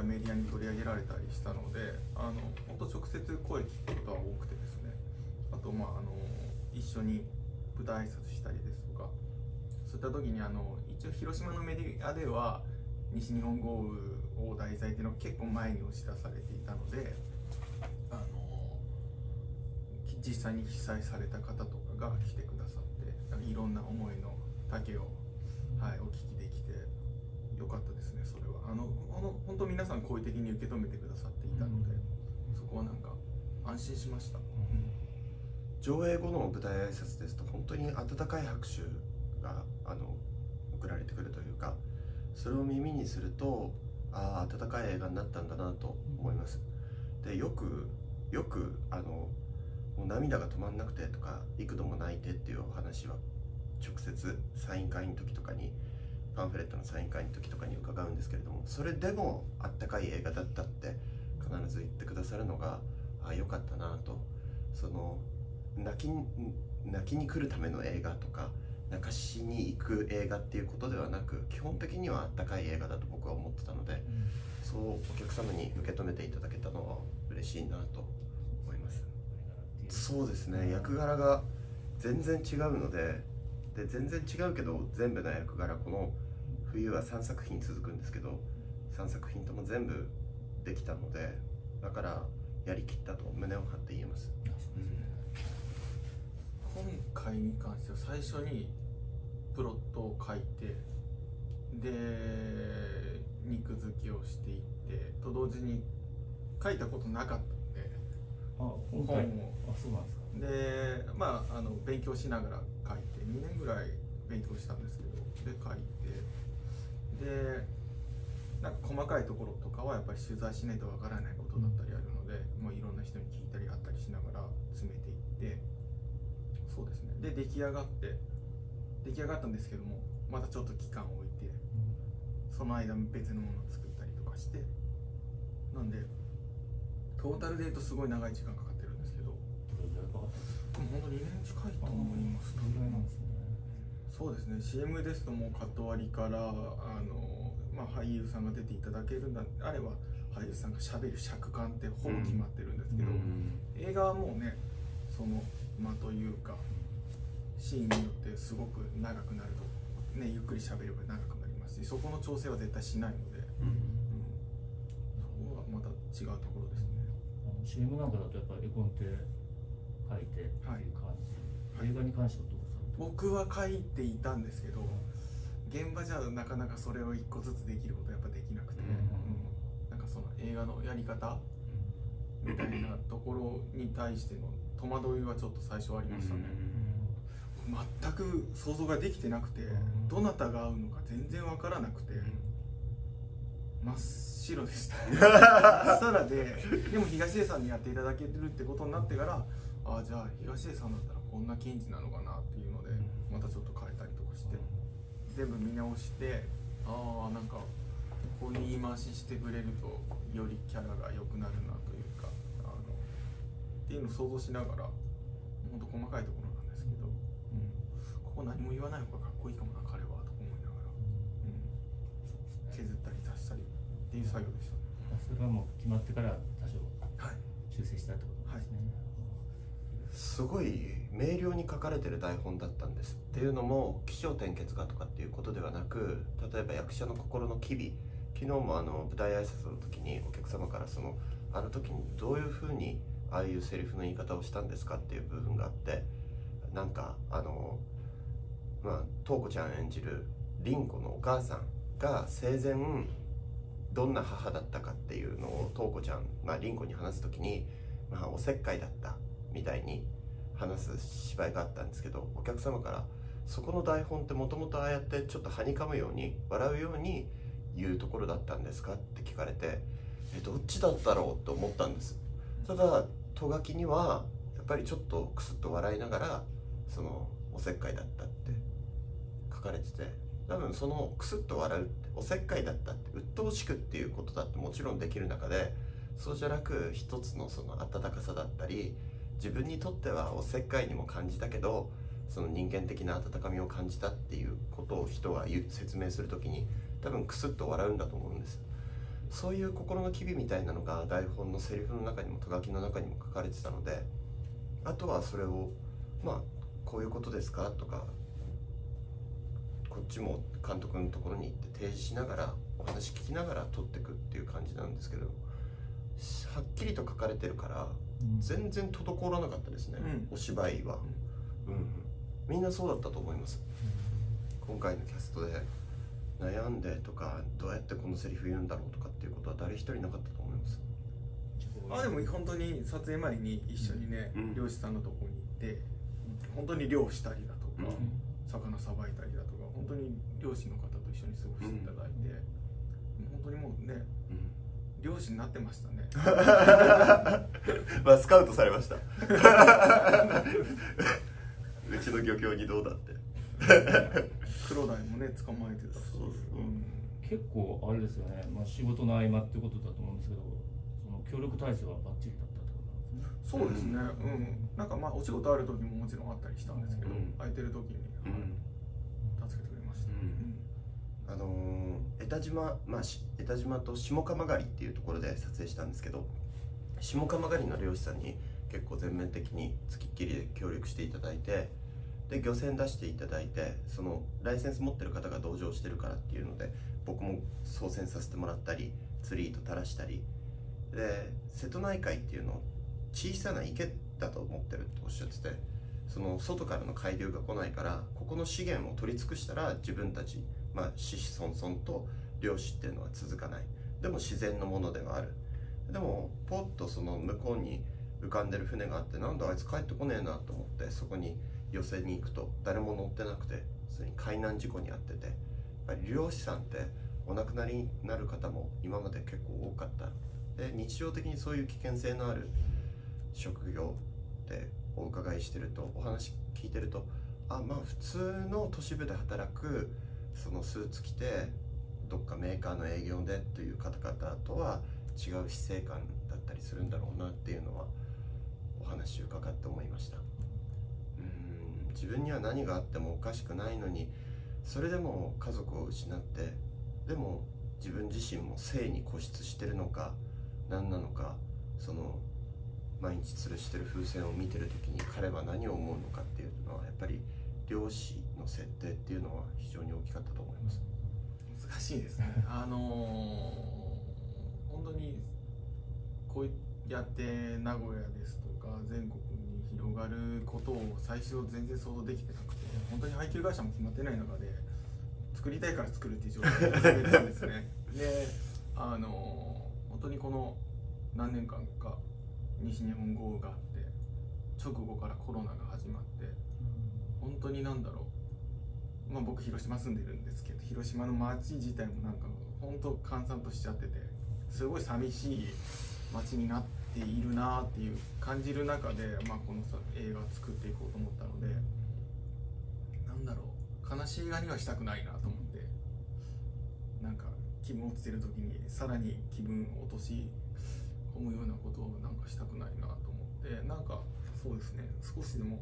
はメディアに取り上げられたりしたのであの本当直接声聞くことは多くてですね。あとまああの一緒に舞台挨拶したりですとかそういった時にあの一応広島のメディアでは西日本豪雨を題材っていうのを結構前に押し出されていたのであの実際に被災された方とかが来てくださっていろんな思いの丈を、本当皆さん好意的に受け止めてくださっていたので、そこはなんか安心しました、上映後の舞台挨拶ですと本当に温かい拍手があの送られてくるというかそれを耳にするとああ温かい映画になったんだなと思います。でよくよくあのもう涙が止まんなくてとか幾度も泣いてっていうお話は直接サイン会の時とかにパンフレットのサイン会の時とかに伺うんですけれどもそれでもあったかい映画だったって必ず言ってくださるのがああよかったなと。その泣きに泣きに来るための映画とか泣かしに行く映画っていうことではなく基本的にはあったかい映画だと僕は思ってたので、そうお客様に受け止めていただけたのは嬉しいなと思います。そうですね。役柄が全然違うのでで全然違うけど全部の役柄この冬は3作品続くんですけど3作品とも全部できたのでだからやりきったと胸を張って言えます。今回に関しては最初にプロットを書いてで肉付けをしていってと同時に書いたことなかったんであ今回。もあそうなんですか。でまああの勉強しながら書いて2年ぐらい勉強したんですけどで書いて。でなんか細かいところとかはやっぱり取材しないとわからないことだったりあるので、まあ、いろんな人に聞いたりあったりしながら詰めていって。そうですね。で出来上がって。出来上がったんですけどもまたちょっと期間を置いてその間別のものを作ったりとかして。なんでトータルで言うとすごい長い時間かか本当に2年近いと思いますね。そうですね。CM ですともうカット割りからあの、まあ、俳優さんが出ていただけるんだあれば俳優さんがしゃべる尺感ってほぼ決まってるんですけど、映画はもうねその間というかシーンによってすごく長くなると、ね、ゆっくりしゃべれば長くなりますしそこの調整は絶対しないので、うん、そこはまた違うところですね。CM なんかだとやっぱり絵コンテ書いてっていう感じ、はい。映画に関してはどうされて僕は書いていたんですけど現場じゃなかなかそれを一個ずつできることはやっぱできなくて、うんうんなんかその映画のやり方みたいなところに対しての戸惑いはちょっと最初ありましたね、全く想像ができてなくて、うん。どなたが合うのか全然わからなくて、真っ白でした。真っさらででも東出さんにやっていただけるってことになってからああじゃあ東出さんだったらこんな検事なのかなっていうので、またちょっと変えたりとかして、全部見直してああなんかこういう言い回ししてくれるとよりキャラが良くなるなというかあのっていうのを想像しながらほんと細かいところなんですけど、うん、ここ何も言わない方がかっこいいかもな彼はとか思いながら、うん、削ったり足したりっていう作業でした。ね。それはもう決まってから多少はい。修正したってことですね、すごい明瞭に書かれてる台本だったんですっていうのも起承転結がとかっていうことではなく例えば役者の心の機微昨日もあの舞台挨拶の時にお客様からそのあの時にどういうふうにああいうセリフの言い方をしたんですかっていう部分があってなんかあのまあ瞳子ちゃん演じる凛子のお母さんが生前どんな母だったかっていうのを瞳子ちゃん、まあ、凛子に話す時に、まあ、おせっかいだったみたいに話す芝居があったんですけどお客様からそこの台本ってもともとああやってちょっとはにかむように笑うように言うところだったんですかって聞かれてえどっちだったろうと思ったんです。ただと書きにはやっぱりちょっとクスッと笑いながらそのおせっかいだったって書かれてて多分そのクスッと笑うっておせっかいだったって鬱陶しくっていうことだってもちろんできる中でそうじゃなく一つのその温かさだったり自分にとってはおせっかいにも感じたけどその人間的な温かみを感じたっていうことを人が言う説明する時に多分クスッと笑うんだと思うんです。そういう心の機微みたいなのが台本のセリフの中にもと書きの中にも書かれてたのであとはそれをまあこういうことですかとかこっちも監督のところに行って提示しながらお話聞きながら撮ってくっていう感じなんですけどはっきりと書かれてるから全然滞らなかったですね、うん。お芝居は、うん、みんなそうだったと思います。今回のキャストで悩んでとかどうやってこのセリフ言うんだろうとかっていうことは誰一人なかったと思います。あでも本当に撮影前に一緒にね、うん。漁師さんのとこに行って本当に漁したりだとか、うん。魚さばいたりだとか本当に漁師の方と一緒に過ごしていただいて、本当にもうね漁師になってましたね。まあスカウトされました。うちの漁協にどうだって。黒鯛もね捕まえてたし。そうそううん。結構あれですよね、まあ、仕事の合間ってことだと思うんですけどその協力体制はバッチリだったってことなんですね。そうですね。うん、なんかまあお仕事ある時ももちろんあったりしたんですけど、うん。空いてる時に、うん。助けてくれました、うんあのー江田島、まあ、江田島と下鎌狩りっていうところで撮影したんですけど下鎌狩りの漁師さんに結構全面的に付きっきりで協力していただいてで漁船出していただいてそのライセンス持ってる方が同乗してるからっていうので僕も操船させてもらったり釣り糸垂らしたりで瀬戸内海っていうのを小さな池だと思ってるっておっしゃっててその外からの海流が来ないからここの資源を取り尽くしたら自分たちまあ子々孫々と漁師っていうのは続かない。でも自然のものではある。でもポッとその向こうに浮かんでる船があってなんだあいつ帰ってこねえなと思ってそこに寄せに行くと誰も乗ってなくてそれに海難事故に遭ってて。やっぱり漁師さんってお亡くなりになる方も今まで結構多かった。で日常的にそういう危険性のある職業でお伺いしてるとお話聞いてるとあまあ普通の都市部で働くそのスーツ着てどっかメーカーの営業でという方々とは違う死生観だったりするんだろうなっていうのはお話伺って思いました。うん自分には何があってもおかしくないのにそれでも家族を失ってでも自分自身も性に固執してるのか何なのかその毎日吊るしてる風船を見てる時に彼は何を思うのかっていうのはやっぱり漁師の設定っていうのは非常に大きかったと思います。難しいですね。あのー、本当にこうやって名古屋ですとか全国に広がることを最初全然想像できてなくて本当に配給会社も決まってない中で作りたいから作るっていう状態で始めたんですね。であのー、本当にこの何年間か西日本豪雨があって直後からコロナが始まって本当になんだろうまあ僕広島住んでるんですけど広島の街自体もなんか本当閑散としちゃっててすごい寂しい街になっているなっていう感じる中で、まあ、この映画作っていこうと思ったのでなんだろう悲しい映画にはしたくないなと思ってなんか気分落ちてる時にさらに気分落とし込むようなことをなんかしたくないなと思ってなんかそうですね少しでも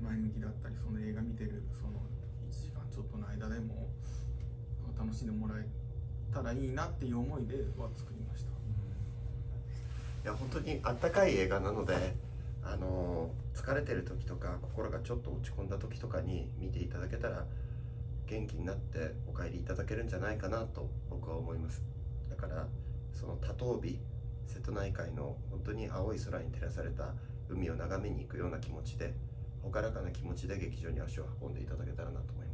前向きだったりその映画見てるそのちょっとの間でも楽しんでもらえたらいいなっていう思いでは作りました。いや本当にあったかい映画なのであの疲れてる時とか心がちょっと落ち込んだ時とかに見ていただけたら元気になってお帰りいただけるんじゃないかなと僕は思います。だからその多頭日瀬戸内海の本当に青い空に照らされた海を眺めに行くような気持ちで朗らかな気持ちで劇場に足を運んでいただけたらなと思います。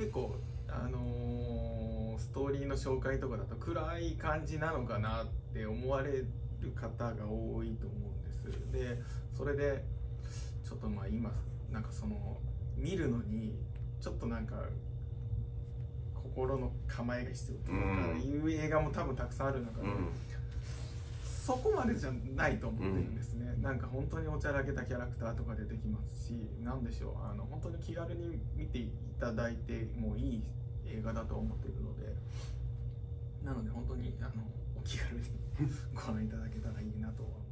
結構あのーストーリーの紹介とかだと暗い感じなのかなって思われる方が多いと思うんです。でそれでちょっとまあ今なんかその見るのにちょっとなんか心の構えが必要というか、いう映画も多分たくさんある中で、うんそこまでじゃないと思ってるんですね、なんか本当におちゃらけたキャラクターとか出てきますし何でしょう。あの本当に気軽に見ていただいてもいい映画だと思っているのでなので本当にあのお気軽に ご覧いただけたらいいなとは思います